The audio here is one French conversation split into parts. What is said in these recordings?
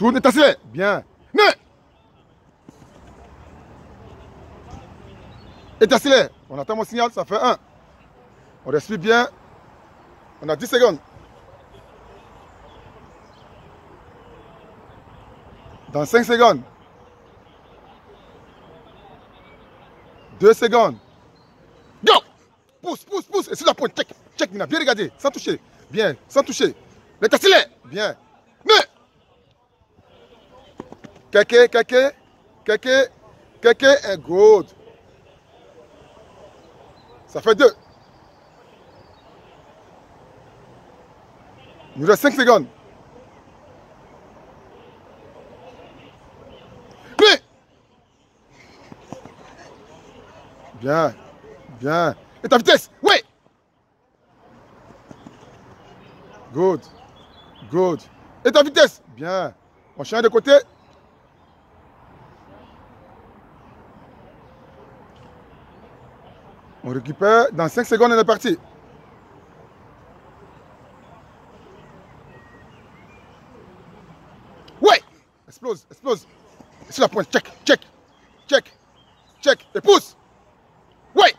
Tourne et t'accélère. Bien. Ne Et t'accélère. On attend mon signal, ça fait 1. On respire bien. On a 10 secondes. Dans 5 secondes. 2 secondes. Go Pousse, pousse, pousse. Et sur la pointe, check. Check, Mina. Bien regarder. Sans toucher. Bien. Sans toucher. Le t'accélère. Bien. Mais. Kéké, kéké. Kéké. Kéké est good. Ça fait 2. Il nous reste 5 secondes. Bien. Bien. Et ta vitesse Oui Good. Good. Et ta vitesse Bien. On change de côté. On récupère. Dans 5 secondes, on est parti. Ouais Explose, explose. C'est la pointe. Check, check, check, check. Et pousse. Ouais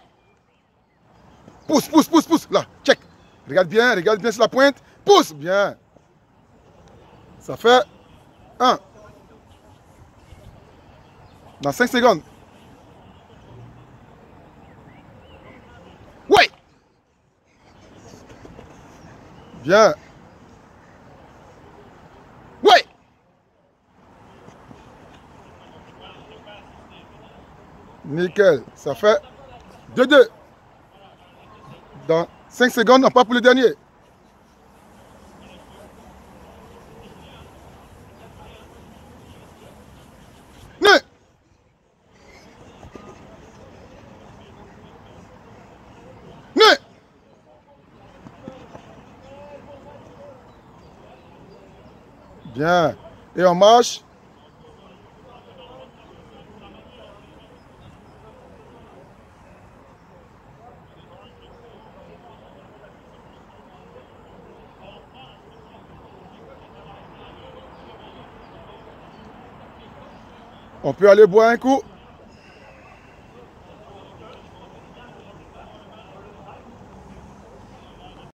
Pousse, pousse, pousse, pousse. Là, check. Regarde bien, regarde bien sur la pointe. Pousse, bien. Ça fait 1. Dans 5 secondes. Ouais. Bien. Ouais. Nickel. Ça fait 2-2. Dans 5 secondes, on part pour le dernier. Ne. Ne. Bien. Et on marche. On peut aller boire un coup.